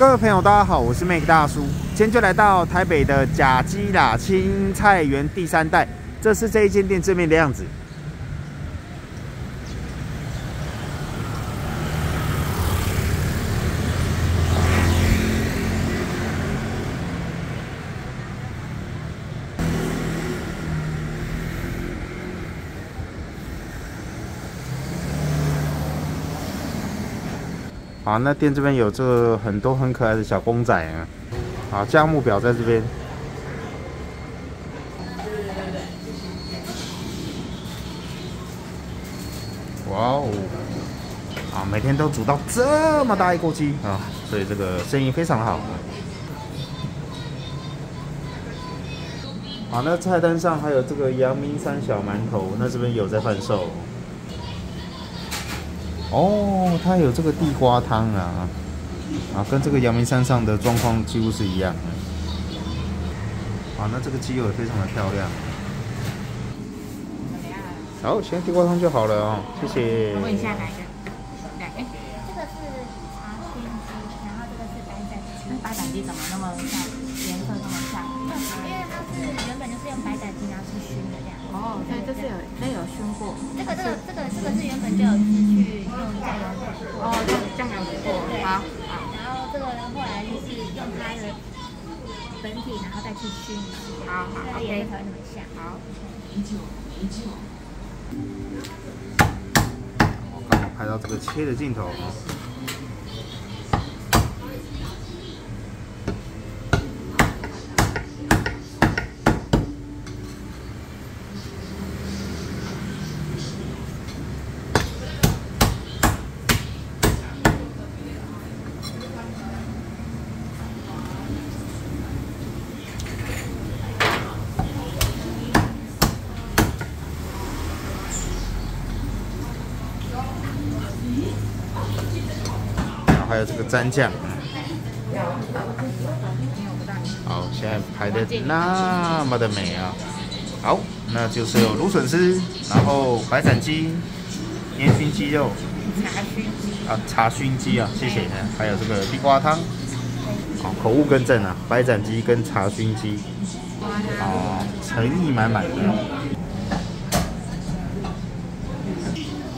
各位朋友，大家好，我是 Make 大叔，今天就来到台北的甲基啦青菜园第三代，这是这一间店正面的样子。好，那店这边有这很多很可爱的小公仔啊。好，价目表在这边。哇哦！啊，每天都煮到这么大一锅鸡啊，所以这个生意非常好。好，那菜单上还有这个阳明山小馒头，那这边有在贩售。哦，它有这个地瓜汤啊，啊，跟这个阳明山上的状况几乎是一样。啊，那这个鸡肉也非常的漂亮。好，现在地瓜汤就好了哦，谢谢。问一下哪一个？两个。这个是茶熏鸡，然后这个是白斩鸡。那白斩鸡怎么那么像？颜色那么像？因为它是原本就是用白斩鸡，然后去熏。哦，对，这是有，这有熏过。这个这个这个这个是原本就有去用酱油煮过。哦，酱油煮过。好。好。然后这个呢后来就是用它的粉底，然后再去熏。好好它颜色才会那么像。好。我刚好拍到这个切的镜头啊。还有这个蘸酱，好，现在排的那么的美啊！好，那就是有芦笋丝，然后白斩鸡、烟熏鸡肉、茶熏鸡啊，茶熏鸡啊，谢谢。还有这个地瓜汤，好，口误更正啊，白斩鸡跟茶熏鸡，哦，诚意满满的。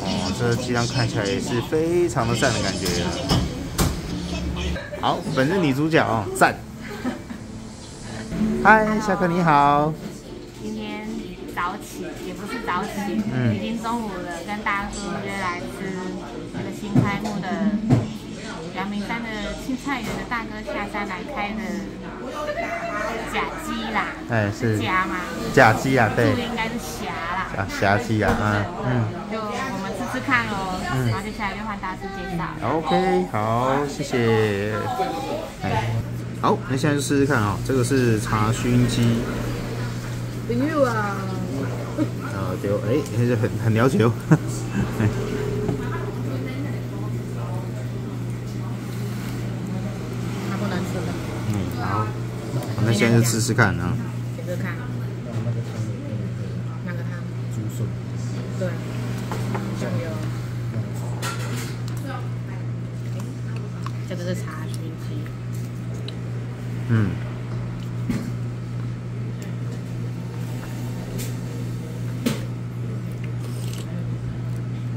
哦，这鸡汤看起来也是非常的赞的感觉。好，本日女主角哦，赞。嗨，小可你好。今天早起也不是早起，嗯，已经中午了，跟大叔约来吃那个新开幕的阳明山的青菜园的大哥下山来开的甲鸡啦。哎，是。甲吗？甲鸡啊，对。应该是虾啦。啊，虾鸡啊，嗯嗯。就我们吃吃看喽，然后接下来就换大师介绍。OK，好，谢谢。哎，好，那现在就试试看啊，这个是茶熏鸡。朋友啊。啊，就哎，还是很很了解哦。它不能吃的。嗯，好，那现在就试试看啊。试试看。哪个汤？对。酱油。这个是茶熏鸡。嗯。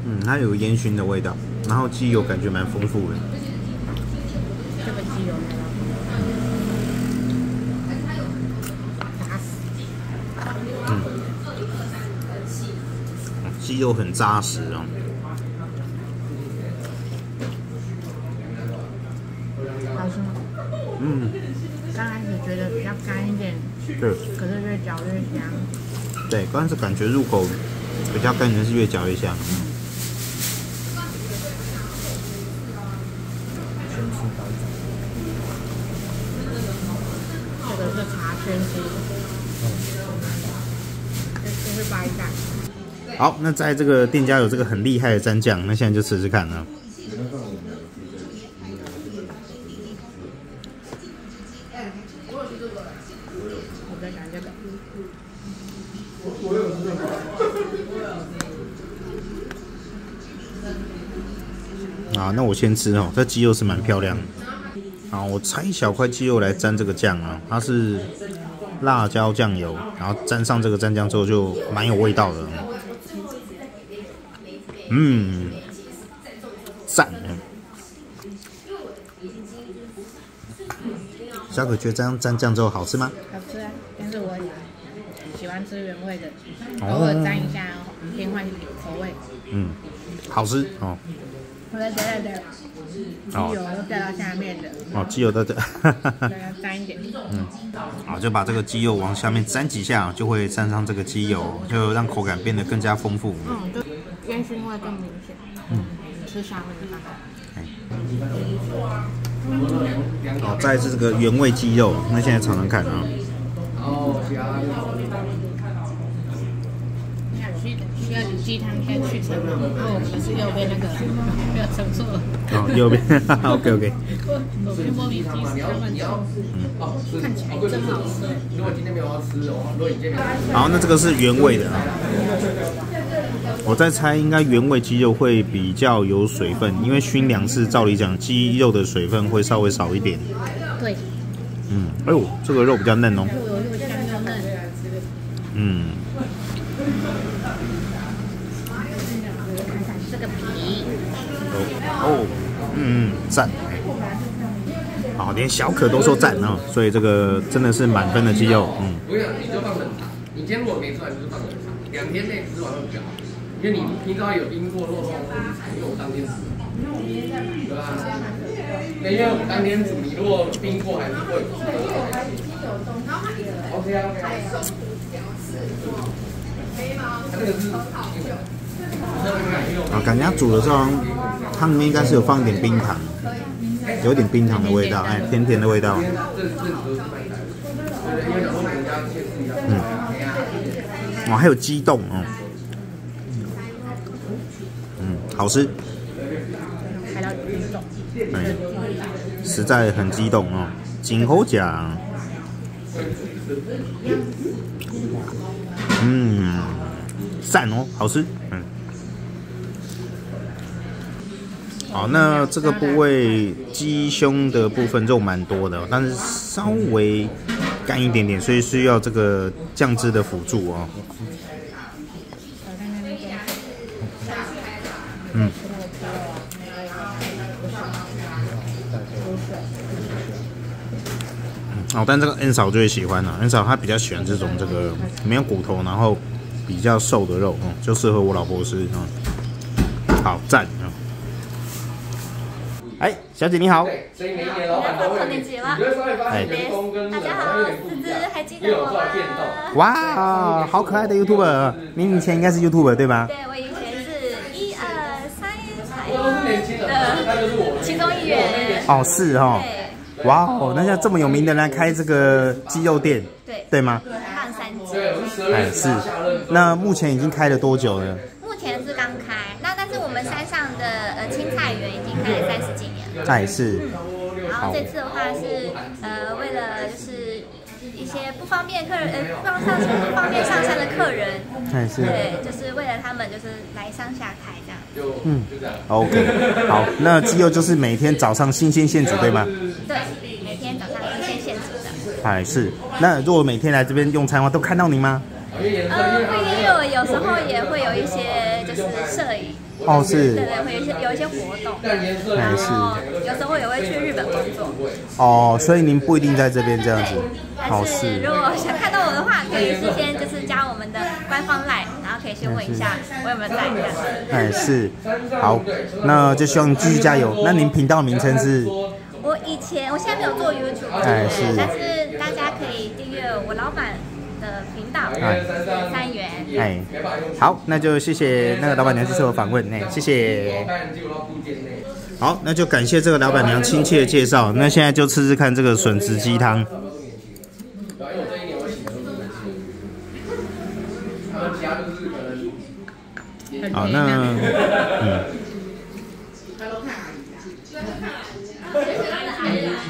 嗯，它有烟熏的味道，然后鸡油感觉蛮丰富的。这个鸡油呢？扎实。嗯。鸡肉很扎实哦。好吃吗？嗯。刚开始觉得比较干一点。对。可是越嚼越香。对，刚开始感觉入口比较干，但是越嚼越香。嗯这个是茶圈鸡，这是白斩。好，那在这个店家有这个很厉害的蘸酱，那现在就吃吃看呢。啊，那我先吃哦，这鸡肉是蛮漂亮的。好，我拆一小块鸡肉来沾这个酱啊，它是辣椒酱油，然后沾上这个蘸酱之后就蛮有味道的。嗯，赞。小可觉得这样蘸酱之后好吃吗？好吃啊，但是我喜欢吃原味的，偶尔沾一下，变换口味。嗯，好吃哦。我来等等等。机油都掉到下面的。哦，机油都掉。沾一点。嗯，好，就把这个鸡肉往下面沾几下，就会沾上这个鸡油，就让口感变得更加丰富。嗯，就烟熏味更明显。嗯，吃再是这个原味鸡肉，那现在尝尝看啊。需要鸡汤先去层吗？因为我们是右边那个没有盛错了。哦，右边，OK OK。左边鸡看起来真好吃。如果今天没有要吃的话，如果你今天好，那这个是原味的啊。我在猜，应该原味鸡肉会比较有水分，因为熏两次，照理讲鸡肉的水分会稍微少一点。对。嗯，哎呦，这个肉比较嫩哦。又油又香又嫩。嗯。这个皮。哦，嗯，赞。好，连小可都说赞啊，所以这个真的是满分的鸡肉。嗯。不用，你就放冷藏。你今天如果没吃完，就是放冷藏，两天内吃完会比较好。因为你平常有冰过肉松，因为我当天煮，对吧？那因为我当天煮，你如果冰过还是会。OK 啊。它这个是。啊，感觉它煮的时候，汤里面应该是有放一点冰糖，有点冰糖的味道，哎，甜甜的味道。嗯。哇，还有鸡冻哦。好吃，哎，实在很激动哦，金猴奖，嗯，赞哦，好吃，嗯，好，那这个部位鸡胸的部分肉蛮多的，但是稍微干一点点，所以需要这个酱汁的辅助哦。嗯，哦，但这个 N 嫂最喜欢了，N 嫂她比较喜欢这种这个没有骨头，然后比较瘦的肉，嗯，就适合我老婆吃，嗯，好赞啊！哎，小姐你好，二年级了，哎，大家好，思思还记得我吗？哇，好可爱的 YouTuber，你以前应该是 YouTuber 对吧？对，我以前。的其中一员哦，是哦，哇哦，那像这么有名的人开这个鸡肉店，对。对吗？汉三鸡，哎是，那目前已经开了多久了？目前是刚开，那但是我们山上的呃青菜园已经开了三十几年了，哎是，然后这次的话是呃为了就是。一些不方便客人，呃，不方上不方便上山的客人，对，就是为了他们，就是来乡下台这样。嗯，OK，好，那鸡肉就是每天早上新鲜现煮，对吗？对，每天早上新鲜现煮的。哎，是。那如果每天来这边用餐的话，都看到您吗？呃，不一定有，有时候也会有一些就是摄影。哦，是，对对，会有一些有一些活动，然后有时候也会去日本工作。哦，所以您不一定在这边这样子。但是如果想看到我的话，可以事先就是加我们的官方 line，然后可以先问一下我有没有在。哎，是，好，那就希望你继续加油。那您频道名称是？我以前，我现在没有做 YouTube，哎是，但是大家可以订阅我老板。的频道，三元，哎，好，那就谢谢那个老板娘接受我访问，哎，谢谢。好，那就感谢这个老板娘亲切的介绍，那现在就吃吃看这个笋子鸡汤。好，那嗯。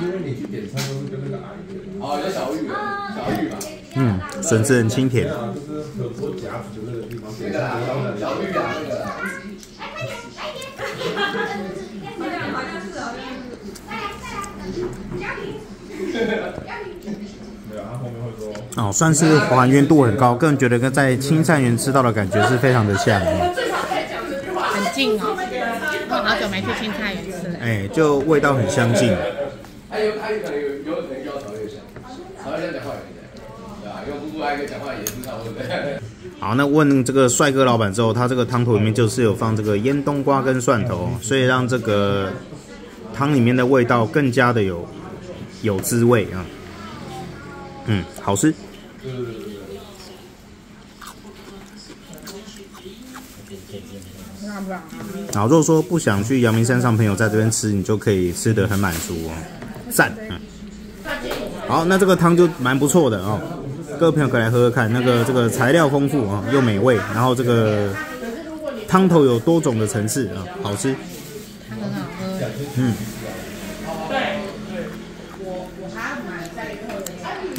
因为你去点餐都是跟那个阿姨。哦，有小玉，小玉吧。嗯，笋子很清甜。就是很多夹子就那个地方。那个小玉啊，那个。来快点，来一点。哈哈哈哈哈。好像是哦。来来来。哦，算是还原度很高，个人觉得跟在青菜园吃到的感觉是非常的像。很近哦，我好久没去青菜园吃了。哎，就味道很相近。好，那问这个帅哥老板之后，他这个汤头里面就是有放这个腌冬瓜跟蒜头，所以让这个汤里面的味道更加的有有滋味啊。嗯，好吃。然后如果说不想去阳明山上，朋友在这边吃，你就可以吃得很满足哦，赞。嗯。好，那这个汤就蛮不错的哦，各位朋友可以来喝喝看。那个这个材料丰富啊，又美味，然后这个汤头有多种的层次啊，好吃。很好喝。嗯。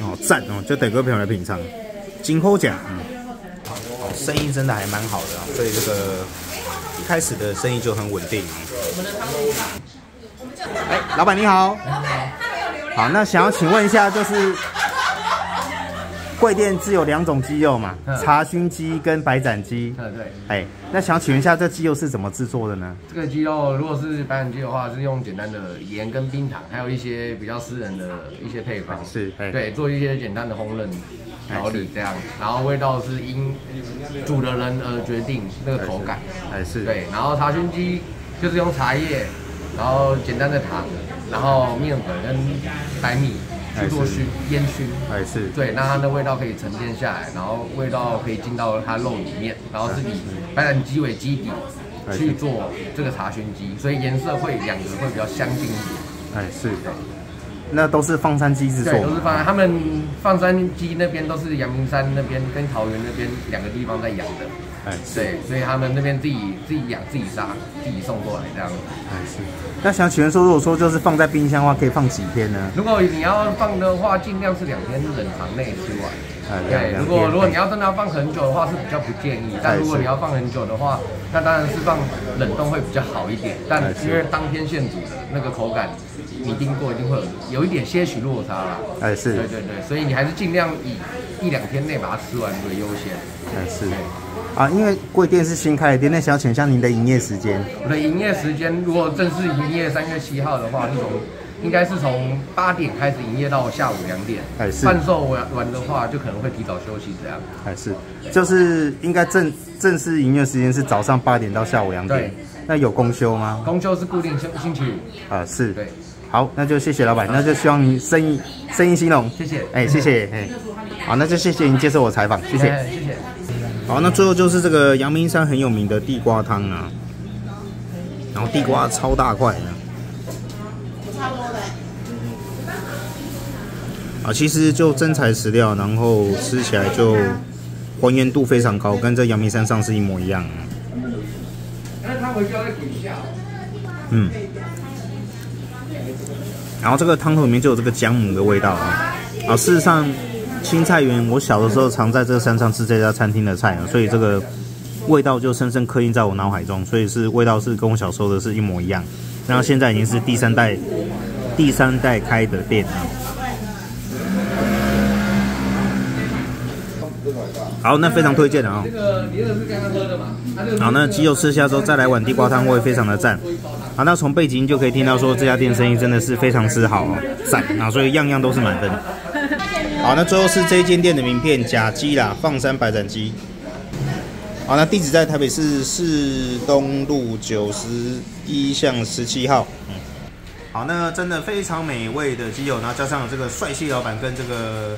哦，赞哦，就等各位朋友来品尝。金口奖，嗯，生意真的还蛮好的啊，所以这个一开始的生意就很稳定。哎，老板你好。好，那想要请问一下，就是贵店只有两种鸡肉嘛？茶熏鸡跟白斩鸡。对对。哎，那想请问一下，这鸡肉是怎么制作的呢？这个鸡肉如果是白斩鸡的话，是用简单的盐跟冰糖，还有一些比较私人的一些配方。是。对，做一些简单的烹饪调理这样，然后味道是因煮的人而决定那个口感。还是。对，然后茶熏鸡就是用茶叶，然后简单的糖。然后面粉跟白米去做熏烟熏，还是对，那它的味道可以沉淀下来，然后味道可以进到它肉里面，然后是以白斩鸡为基底去做这个茶熏鸡，所以颜色会两个会比较相近一点。哎，是的，那都是放山鸡制作，对，都是放山。他们放山鸡那边都是阳明山那边跟桃园那边两个地方在养的。哎，对，所以他们那边自己自己养、自己杀、自己送过来这样。哎，是。那想请问说，如果说就是放在冰箱的话，可以放几天呢？如果你要放的话，尽量是两天冷藏内吃完。对，如果如果你要真的要放很久的话，是比较不建议。但如果你要放很久的话，那当然是放冷冻会比较好一点。但因为当天现煮的那个口感，你听过一定会有有一点些许落差啦。哎，是。对对对，所以你还是尽量以一两天内把它吃完为优先。哎，是。啊，因为贵店是新开的店，那想请教您的营业时间。我的营业时间，如果正式营业三月七号的话，那种应该是从八点开始营业到下午两点。哎是贩售完完的话，就可能会提早休息这样。哎是就是应该正正式营业时间是早上八点到下午两点。对。那有公休吗？公休是固定星星期五。啊，是。对。好，那就谢谢老板，那就希望你生意生意兴隆。谢谢。哎，谢谢。哎，好，那就谢谢您接受我采访，谢谢。谢谢。好，那最后就是这个阳明山很有名的地瓜汤啊，然后地瓜超大块的，差不多的。啊，其实就真材实料，然后吃起来就还原度非常高，跟这阳明山上是一模一样。嗯。然后这个汤头里面就有这个姜母的味道啊，啊，事实上。青菜园，我小的时候常在这个山上吃这家餐厅的菜啊，所以这个味道就深深刻印在我脑海中，所以是味道是跟我小时候的是一模一样。然后现在已经是第三代，第三代开的店啊。好，那非常推荐的啊。好，那鸡肉吃下之后再来碗地瓜汤，会非常的赞。好，那从背景就可以听到说这家店生意真的是非常之好哦，赞啊！所以样样都是满分。好，那最后是这一间店的名片，甲鸡啦，放山白斩鸡。好，那地址在台北市市东路九十一巷十七号。嗯，好，那真的非常美味的鸡肉，然后加上这个帅气老板跟这个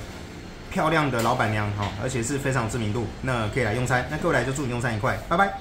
漂亮的老板娘，哈，而且是非常知名度，那可以来用餐。那各位来就祝你用餐愉快，拜拜。